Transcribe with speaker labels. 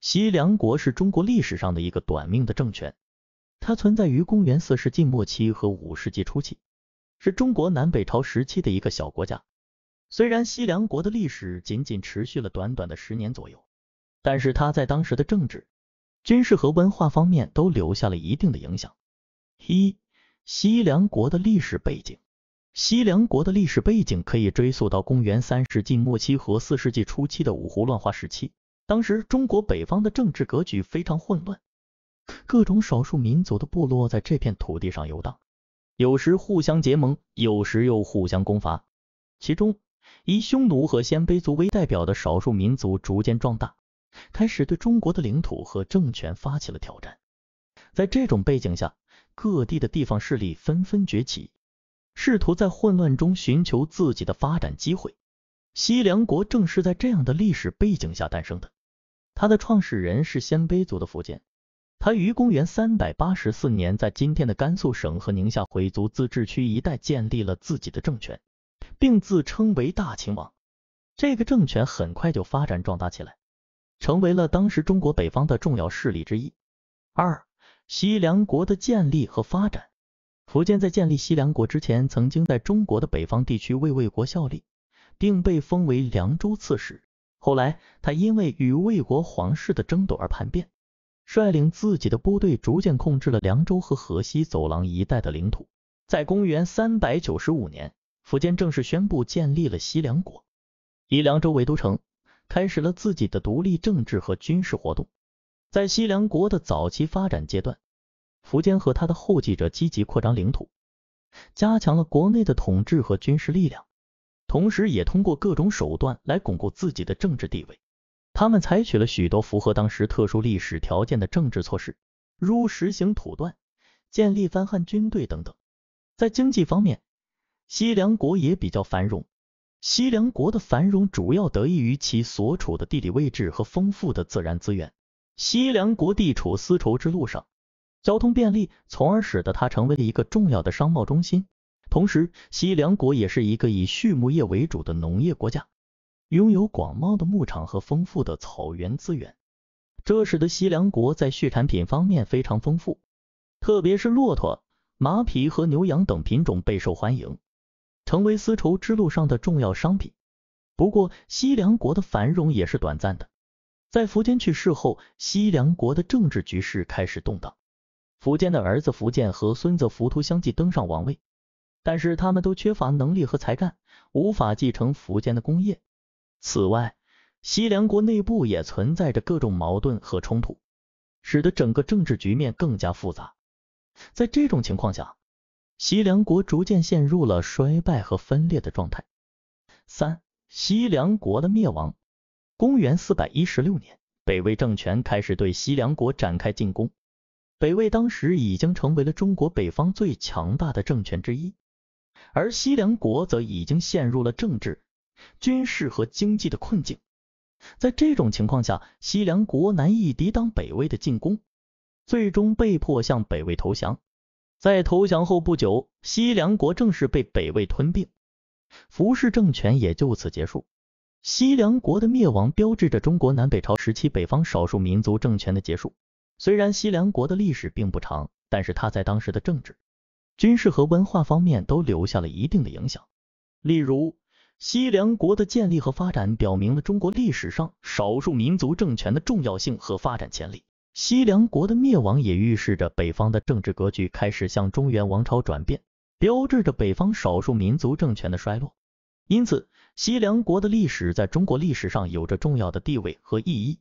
Speaker 1: 西凉国是中国历史上的一个短命的政权，它存在于公元四世纪末期和五世纪初期，是中国南北朝时期的一个小国家。虽然西凉国的历史仅仅持续了短短的十年左右，但是它在当时的政治、军事和文化方面都留下了一定的影响。一、西凉国的历史背景。西凉国的历史背景可以追溯到公元三世纪末期和四世纪初期的五胡乱华时期。当时中国北方的政治格局非常混乱，各种少数民族的部落在这片土地上游荡，有时互相结盟，有时又互相攻伐。其中以匈奴和鲜卑族为代表的少数民族逐渐壮大，开始对中国的领土和政权发起了挑战。在这种背景下，各地的地方势力纷纷崛起，试图在混乱中寻求自己的发展机会。西凉国正是在这样的历史背景下诞生的。他的创始人是鲜卑族的苻坚，他于公元三百八十四年在今天的甘肃省和宁夏回族自治区一带建立了自己的政权，并自称为大秦王。这个政权很快就发展壮大起来，成为了当时中国北方的重要势力之一。二、西凉国的建立和发展。苻坚在建立西凉国之前，曾经在中国的北方地区为魏国效力，并被封为凉州刺史。后来，他因为与魏国皇室的争斗而叛变，率领自己的部队逐渐控制了凉州和河西走廊一带的领土。在公元三百九十五年，苻坚正式宣布建立了西凉国，以凉州为都城，开始了自己的独立政治和军事活动。在西凉国的早期发展阶段，苻坚和他的后继者积极扩张领土，加强了国内的统治和军事力量。同时，也通过各种手段来巩固自己的政治地位。他们采取了许多符合当时特殊历史条件的政治措施，如实行土断、建立番汉军队等等。在经济方面，西凉国也比较繁荣。西凉国的繁荣主要得益于其所处的地理位置和丰富的自然资源。西凉国地处丝绸之路上，交通便利，从而使得它成为了一个重要的商贸中心。同时，西凉国也是一个以畜牧业为主的农业国家，拥有广袤的牧场和丰富的草原资源，这使得西凉国在畜产品方面非常丰富，特别是骆驼、马匹和牛羊等品种备受欢迎，成为丝绸之路上的重要商品。不过，西凉国的繁荣也是短暂的，在苻坚去世后，西凉国的政治局势开始动荡，苻坚的儿子苻建和孙子苻图相继登上王位。但是他们都缺乏能力和才干，无法继承苻坚的功业。此外，西凉国内部也存在着各种矛盾和冲突，使得整个政治局面更加复杂。在这种情况下，西凉国逐渐陷入了衰败和分裂的状态。三、西凉国的灭亡。公元四百一十六年，北魏政权开始对西凉国展开进攻。北魏当时已经成为了中国北方最强大的政权之一。而西凉国则已经陷入了政治、军事和经济的困境。在这种情况下，西凉国难以抵挡北魏的进攻，最终被迫向北魏投降。在投降后不久，西凉国正式被北魏吞并，服氏政权也就此结束。西凉国的灭亡标志着中国南北朝时期北方少数民族政权的结束。虽然西凉国的历史并不长，但是它在当时的政治。军事和文化方面都留下了一定的影响。例如，西凉国的建立和发展表明了中国历史上少数民族政权的重要性和发展潜力。西凉国的灭亡也预示着北方的政治格局开始向中原王朝转变，标志着北方少数民族政权的衰落。因此，西凉国的历史在中国历史上有着重要的地位和意义。